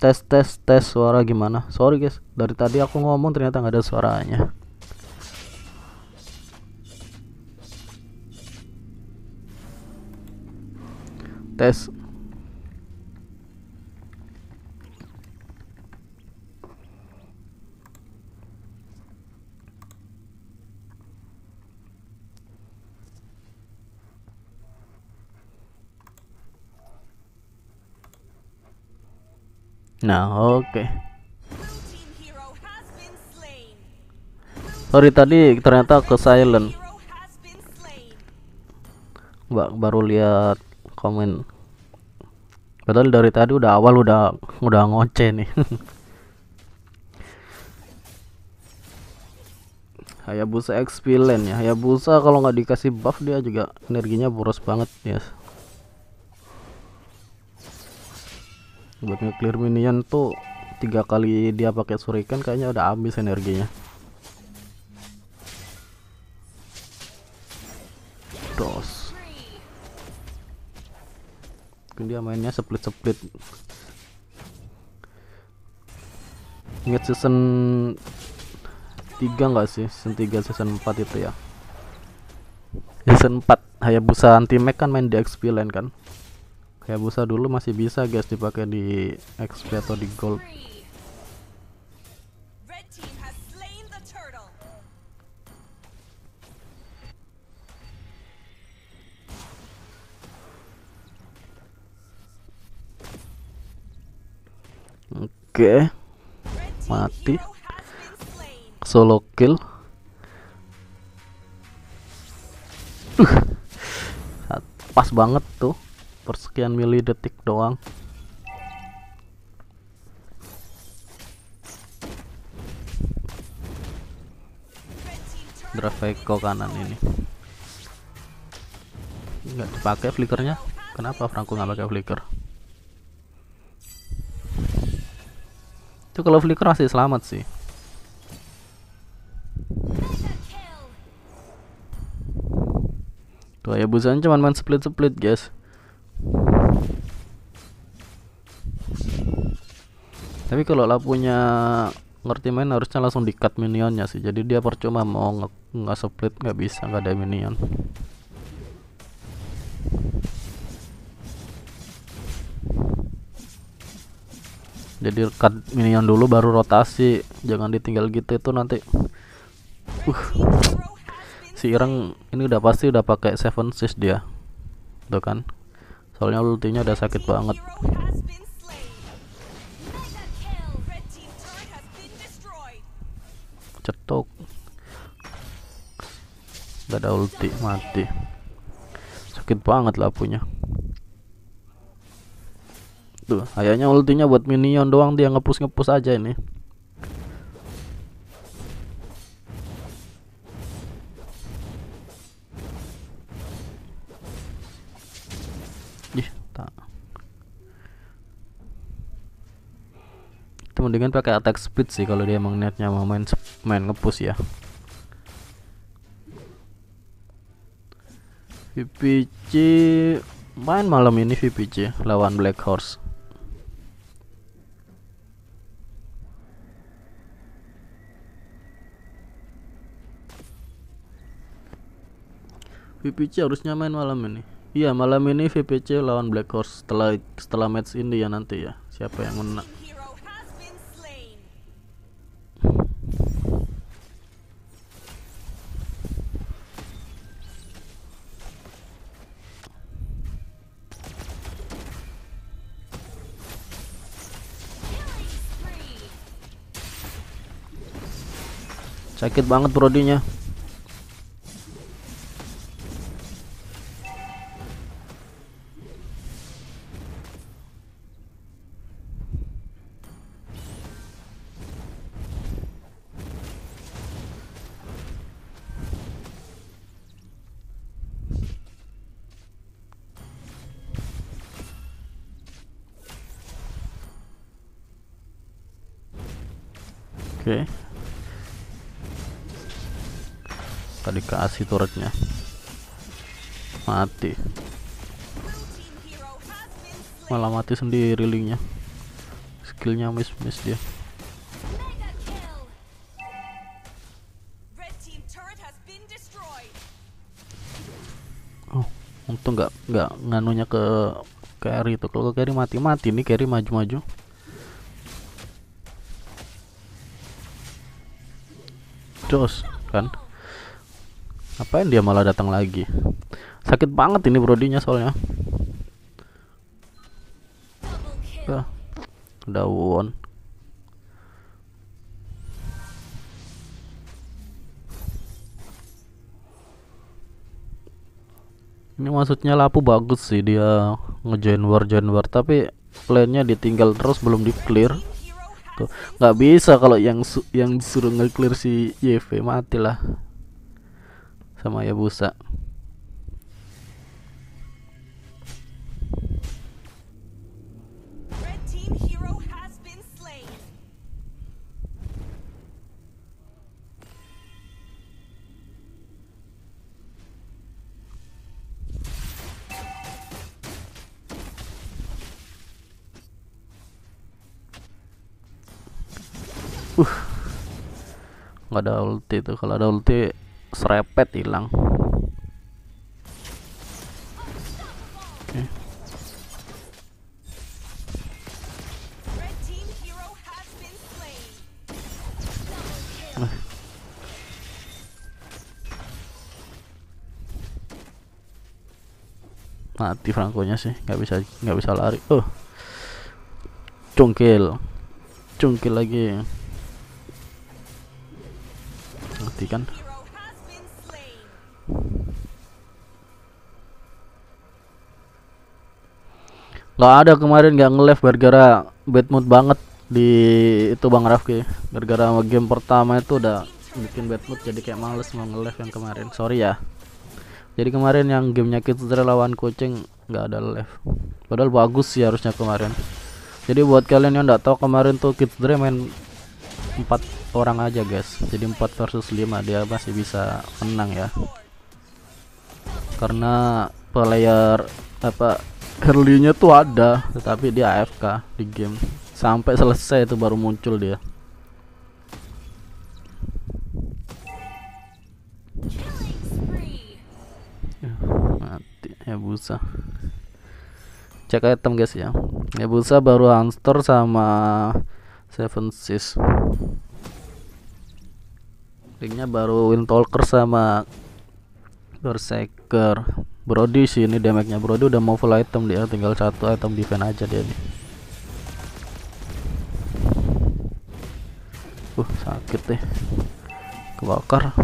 tes tes tes suara gimana? Sorry guys. Dari tadi aku ngomong ternyata nggak ada suaranya. Tes nah oke. Slain. sorry tadi ternyata ke silent. Mbak baru lihat komen. Padahal dari tadi udah awal udah udah ngoceh nih. Hayabusa XP Lane ya. Hayabusa kalau nggak dikasih buff dia juga energinya boros banget ya buat nge-clear minion tuh tiga kali dia pakai surikan kayaknya udah habis energinya. Dos. Mungkin dia mainnya split split ingat season 3 nggak sih? Season 3 season 4 itu ya. Season 4 Hayabusa anti mech kan main di XP lane kan Hayabusa dulu masih bisa guys dipakai di XP atau di gold. Oke. Team Mati. solo kill. Uh, pas banget tuh persekian mili detik doang. Drive Echo kanan ini. Nggak dipakai flickernya? Kenapa Franco nggak pakai flicker? Itu kalau flicker masih selamat sih. Tuh ya busan cuman main split split guys tapi kalau lah punya ngerti main harusnya langsung di cut minionnya sih. Jadi dia percuma mau nge nggak split nggak bisa nggak ada minion. Jadi cut minion dulu baru rotasi. Jangan ditinggal gitu itu nanti. Uh. Si Ireng ini udah pasti udah pakai seven sis dia. Tuh kan soalnya ultinya udah sakit banget. Cetok gak ada ulti mati. Sakit banget lah punya tuh kayaknya ultinya buat minion doang dia ngepus ngepus aja ini mendingan pakai attack speed sih kalau dia emang niatnya mau main main ngepush ya. VPC main malam ini VPC lawan Black Horse. VPC harusnya main malam ini. Iya, malam ini VPC lawan Black Horse setelah setelah match ini ya nanti ya. Siapa yang menang? Sakit banget brodinya. Oke. Tadi kasih turretnya. Mati. Malah mati sendiri linknya. skillnya miss miss dia oh untung nggak nggak nganunya ke carry itu kalau carry mati mati nih carry maju maju Jos kan Apain dia malah datang lagi? Sakit banget ini brodinya soalnya. Ah, udah won. Ini maksudnya Lapu bagus sih dia ngejoin war join war tapi plannya ditinggal terus belum di clear tuh nggak bisa kalau yang yang suruh nge-clear si YV matilah sama Yabusa slain. nggak ada ulti tuh kalau ada ulti serepet hilang. Slain. mati Franco-nya sih nggak bisa nggak bisa lari. Oh. Cungkil. Cungkil lagi. Mati kan nggak ada kemarin nggak nge-live gara-gara bad mood banget di itu Bang Rafki. Gara-gara game pertama itu udah bikin bad mood jadi kayak males mau nge-live yang kemarin. Sorry ya. Jadi kemarin yang gamenya Kidsdra lawan kucing nggak ada live. Padahal bagus sih harusnya kemarin. Jadi buat kalian yang nggak tahu kemarin tuh Kidsdra main empat orang aja guys. Jadi 4 versus 5 dia masih bisa menang ya. Karena player apa early-nya tuh ada tetapi dia AFK di game. Sampai selesai itu baru muncul dia. Spree. mati. Ya busa cek item guys ya. Ya busa baru Hunter sama Seven Seas. Linknya baru Windtalker sama Berserker Brody sih ini damage nya Brody udah mau full item dia tinggal satu item defense aja dia nih. Uh sakit deh. Kebakar.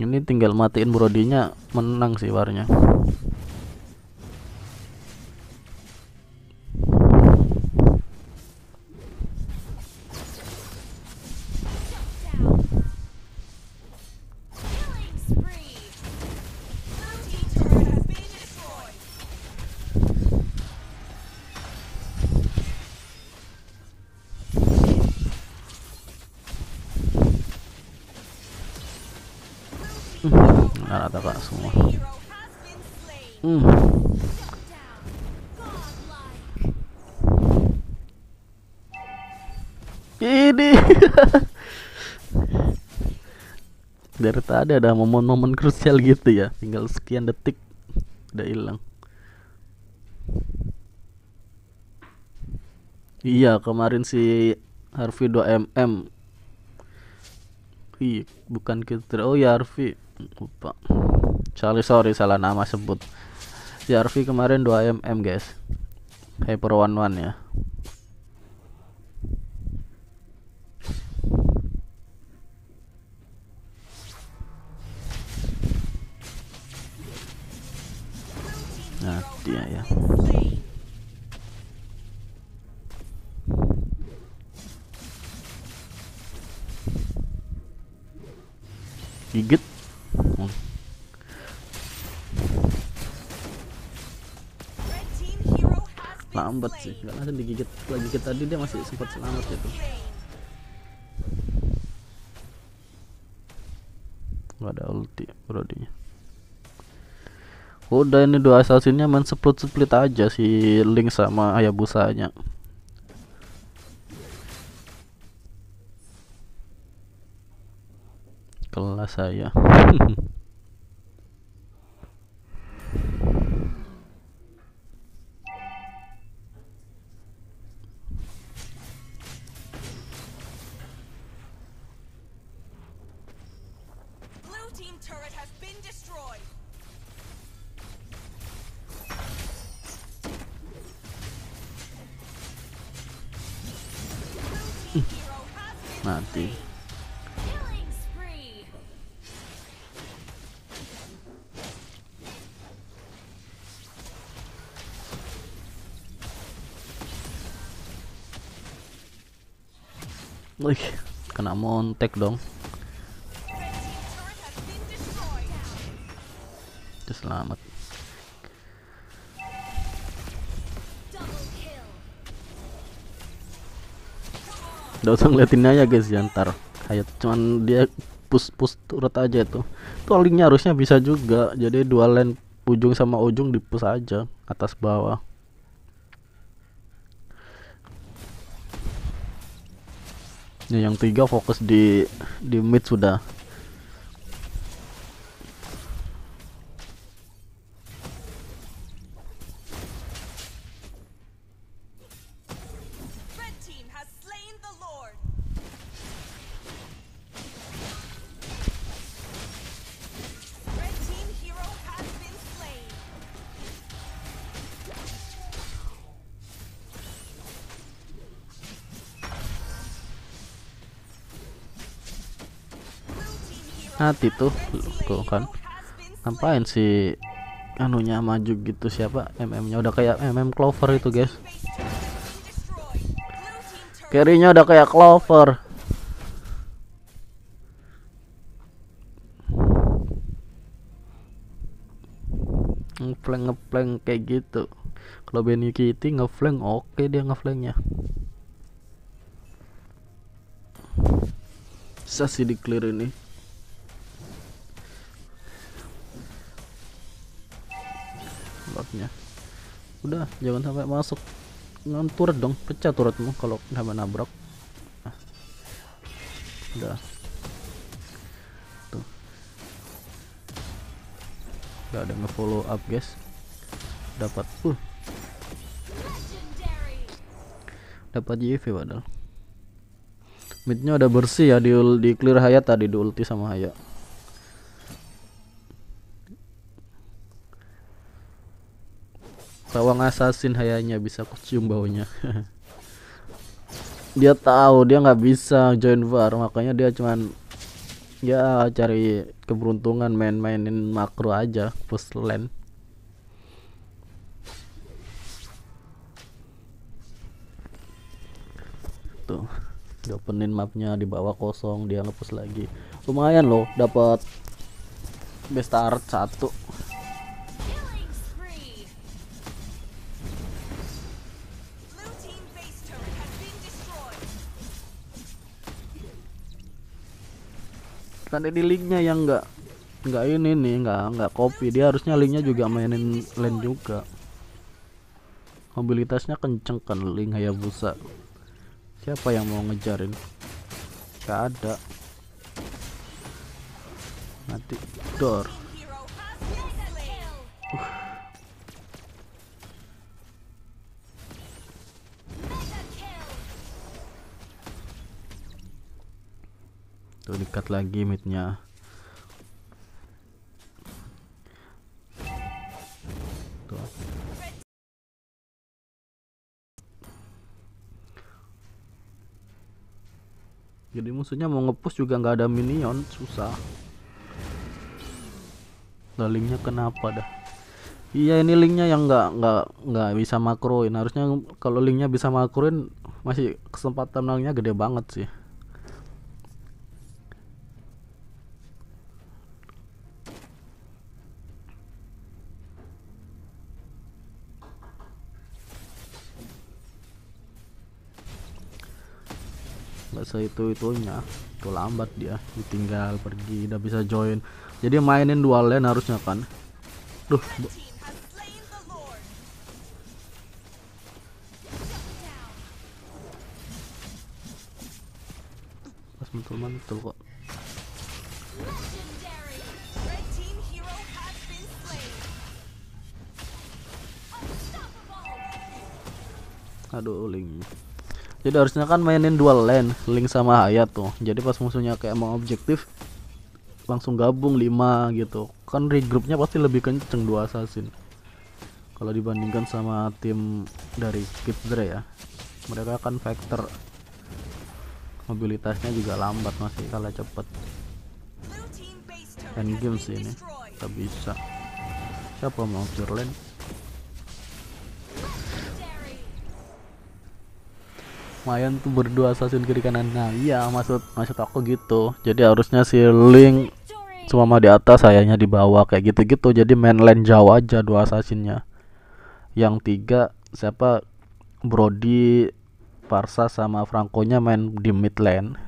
Ini tinggal matiin brodinya menang sih warnya nah rata kak semua. Hmm. Ini. Dari tadi ada momen-momen krusial gitu ya. Tinggal sekian detik udah hilang. Iya kemarin si Harvey 2mm Ih, bukan kita oh ya Harvey lupa. Sorry sorry salah nama sebut. Si Harvey kemarin 2mm guys. Hyper One One ya sih nggak langsung digigit lagi gigit tadi dia masih sempat selamat gitu nggak ada ulti brodinya Udah ini dua assassinnya main split-split aja si Link sama Hayabusanya. Kelas saya. Wih, kena montek dong. Itu selamat. Udah usah ngeliatin aja guys ya ntar. Kayak cuman dia push push turut aja tuh. Tuh linknya harusnya bisa juga. Jadi dua lane ujung sama ujung di push aja Atas bawah Ya, yang tiga fokus di di mid sudah Red team tuh kan. Ngapain si anunya maju gitu siapa? MM nya udah kayak MM Clover itu guys. Carry-nya udah kayak Clover. Ngeflank ngeflank kayak gitu. Kalau Benny Kitty ngeflank oke dia ngeflanknya. Bisa sih di clear ini lotnya udah jangan sampai masuk. Ngan turret dong pecah turretmu kalau sampai nabrak. Nah. udah. Tuh. Udah ada nge-follow up guys. Dapat uh. Dapat JV padahal. Midnya udah bersih ya di, di clear Hayat tadi di ulti sama Hayat Pawang assassin hayanya bisa kecium baunya. Dia tahu dia nggak bisa join var makanya dia cuman ya cari keberuntungan main-mainin makro aja push lane tuh diopenin mapnya di bawah kosong dia ngepush lagi. Lumayan loh dapat best start satu kan di linknya yang nggak nggak ini nih nggak nggak copy. Dia harusnya linknya juga mainin lane juga. Mobilitasnya kenceng kan link Hayabusa. Siapa yang mau ngejarin? Nggak ada. Mati door. Hero tuh dekat lagi midnya jadi musuhnya mau ngepush juga nggak ada minion susah. Linknya kenapa dah? Iya ini linknya yang nggak nggak nggak bisa makroin harusnya kalau linknya bisa makroin masih kesempatan menangnya gede banget sih nggak itu itunya tuh lambat dia ditinggal pergi udah bisa join jadi mainin dua lane harusnya kan Duh, pas kok. Been slain. Unstoppable. Aduh, Link. Jadi harusnya kan mainin dual lane, Link sama Hayat tuh. Jadi pas musuhnya kayak mau objektif langsung gabung 5 gitu. Kan regroupnya pasti lebih kenceng dua assassin. Kalau dibandingkan sama tim dari Skip Dre ya. Mereka kan factor mobilitasnya juga lambat masih kalah cepet. End has game been sih ini. Tak bisa. Siapa mau lane? Lumayan tuh berdua assassin kiri kanan. Nah iya maksud maksud aku gitu. Jadi harusnya si Link cuma di atas sayanya di bawah kayak gitu-gitu. Jadi main lane jauh aja dua assassinnya yang tiga siapa? Brody Parsa sama Franco nya main di mid lane